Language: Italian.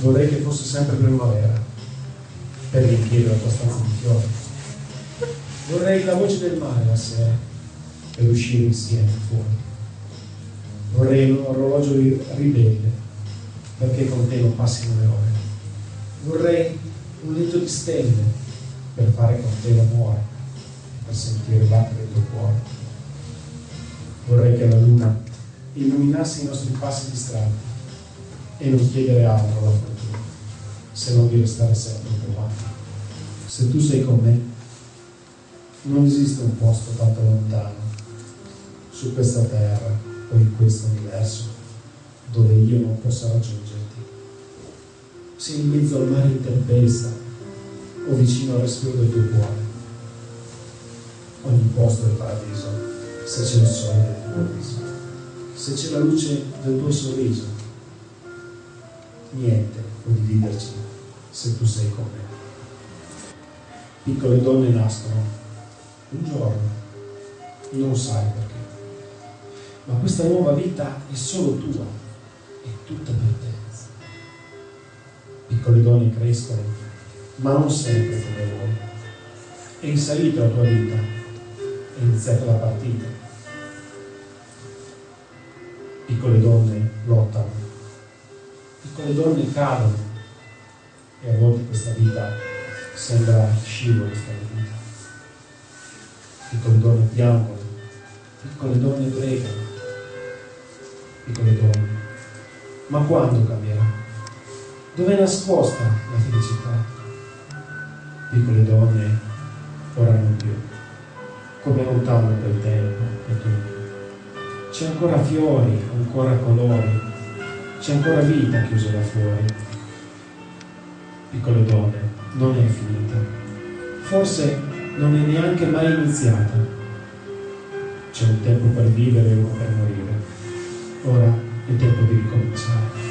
Vorrei che fosse sempre primavera per riempire la tua stanza di fiori. Vorrei la voce del mare la sera per uscire insieme fuori. Vorrei un orologio ribelle perché con te non passino le ore. Vorrei un letto di stelle per fare con te l'amore, per sentire battere il tuo cuore. Vorrei che la luna illuminasse i nostri passi di strada e non chiedere altro alla fortuna, se non di restare sempre tuo Se tu sei con me, non esiste un posto tanto lontano su questa terra o in questo universo dove io non possa raggiungerti. Se in mezzo al mare in tempesta o vicino al respiro del tuo cuore, ogni posto è paradiso se c'è il sole del tuo viso, se c'è la luce del tuo sorriso niente può dividerci se tu sei con me. Piccole donne nascono un giorno, non sai perché, ma questa nuova vita è solo tua, è tutta per te. Piccole donne crescono, ma non sempre come vuoi. È in salita la tua vita, è iniziata la partita. Piccole donne lottano piccole donne cadono e a volte questa vita sembra scivolo vita. Piccole donne piangono, piccole donne pregano, piccole donne. Ma quando cambierà? Dove è nascosta la felicità? Piccole donne ora non più, come lontano quel tempo e tu. C'è ancora fiori, ancora colori, c'è ancora vita chiusa da fuori. Piccole donne, non è finita. Forse non è neanche mai iniziata. C'è un tempo per vivere e uno per morire. Ora è tempo di ricominciare.